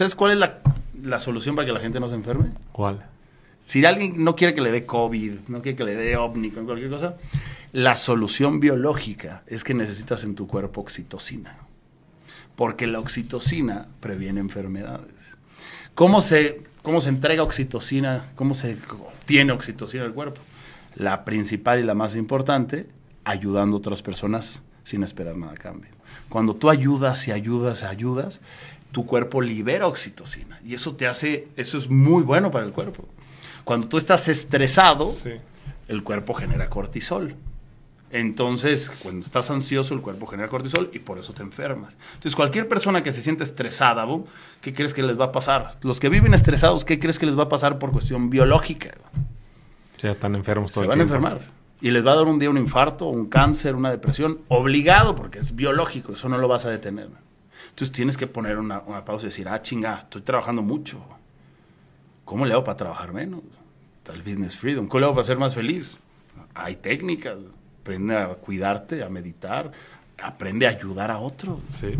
¿Sabes cuál es la, la solución para que la gente no se enferme? ¿Cuál? Si alguien no quiere que le dé COVID, no quiere que le dé ovni, con cualquier cosa, la solución biológica es que necesitas en tu cuerpo oxitocina. Porque la oxitocina previene enfermedades. ¿Cómo se, cómo se entrega oxitocina? ¿Cómo se obtiene oxitocina en el cuerpo? La principal y la más importante, ayudando a otras personas sin esperar nada a cambio. Cuando tú ayudas y ayudas y ayudas, tu cuerpo libera oxitocina. Y eso te hace, eso es muy bueno para el cuerpo. Cuando tú estás estresado, Sí. el cuerpo genera cortisol. Entonces, cuando estás ansioso, el cuerpo genera cortisol y por eso te enfermas. Entonces, cualquier persona que se siente estresada. ¿qué crees que les va a pasar? Los que viven estresados, ¿qué crees que les va a pasar por cuestión biológica? Ya están enfermos todo Se el van a enfermar. Y les va a dar un día un infarto, un cáncer, una depresión, obligado, porque es biológico, eso no lo vas a detener. Entonces tienes que poner una, pausa y decir, ah, chinga, estoy trabajando mucho. ¿Cómo le hago para trabajar menos? El business freedom. ¿Cómo le hago para ser más feliz? Hay técnicas. Aprende a cuidarte, a meditar. Aprende a ayudar a otros. Sí.